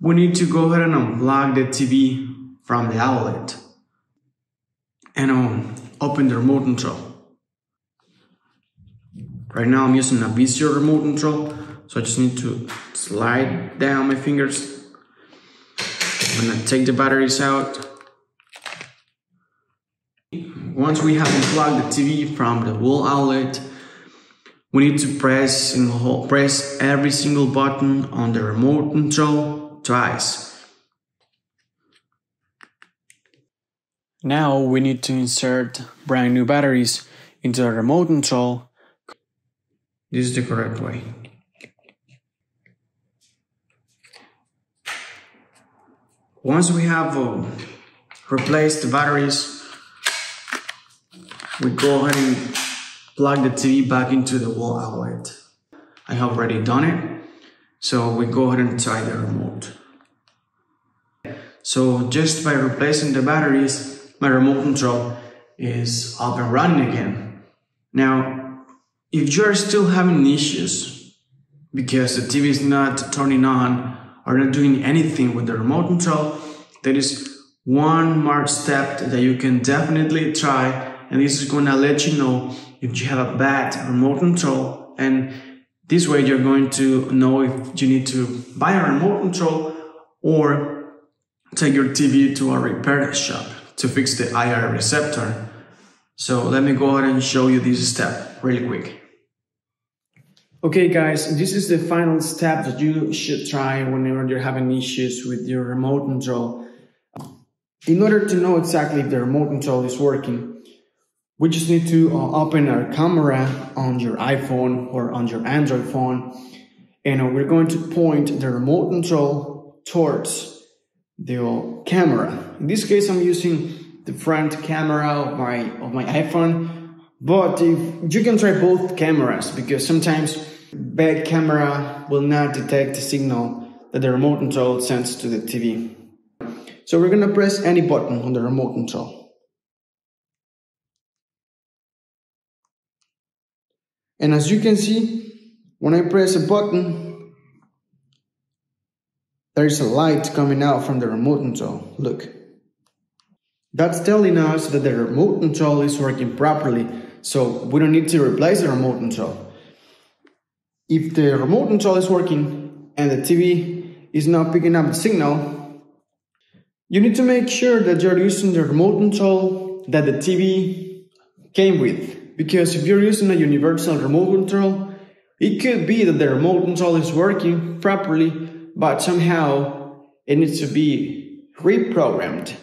we need to go ahead and unplug the TV from the outlet and um, open the remote control. Right now I'm using a Vizio remote control, so I just need to slide down my fingers. I'm gonna take the batteries out. Once we have unplugged the TV from the wall outlet, we need to press and hold, press every single button on the remote control twice. Now we need to insert brand new batteries into the remote control. This is the correct way. Once we have uh, replaced the batteries, we go ahead and plug the TV back into the wall outlet. I have already done it, so we go ahead and tie the remote. So just by replacing the batteries, my remote control is up and running again. Now, if you're still having issues because the TV is not turning on or not doing anything with the remote control, there is one more step that you can definitely try and this is going to let you know if you have a bad remote control and this way you're going to know if you need to buy a remote control or take your TV to a repair shop to fix the IR receptor. So let me go ahead and show you this step really quick. Okay guys, this is the final step that you should try whenever you're having issues with your remote control. In order to know exactly if the remote control is working, we just need to uh, open our camera on your iPhone or on your Android phone and uh, we're going to point the remote control towards the camera. In this case, I'm using the front camera of my of my iPhone, but if, you can try both cameras because sometimes bad camera will not detect the signal that the remote control sends to the TV. So we're gonna press any button on the remote control. And as you can see, when I press a button, there's a light coming out from the remote control. Look. That's telling us that the remote control is working properly, so we don't need to replace the remote control. If the remote control is working and the TV is not picking up the signal, you need to make sure that you're using the remote control that the TV came with. Because if you're using a universal remote control, it could be that the remote control is working properly but somehow it needs to be reprogrammed.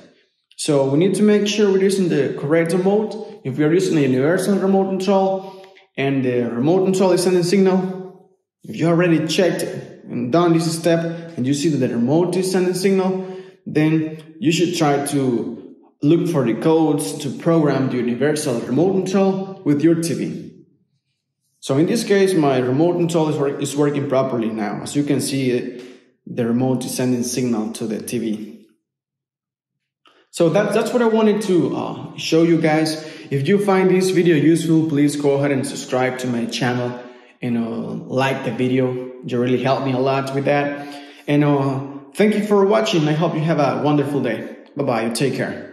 So we need to make sure we're using the correct remote. If we're using a universal remote control and the remote control is sending signal, if you already checked and done this step and you see that the remote is sending signal, then you should try to look for the codes to program the universal remote control with your TV. So in this case, my remote control is, work is working properly now. As you can see, the remote is sending signal to the TV. So that, that's what I wanted to uh, show you guys. If you find this video useful, please go ahead and subscribe to my channel and uh, like the video. You really help me a lot with that. And uh, thank you for watching. I hope you have a wonderful day. Bye-bye. Take care.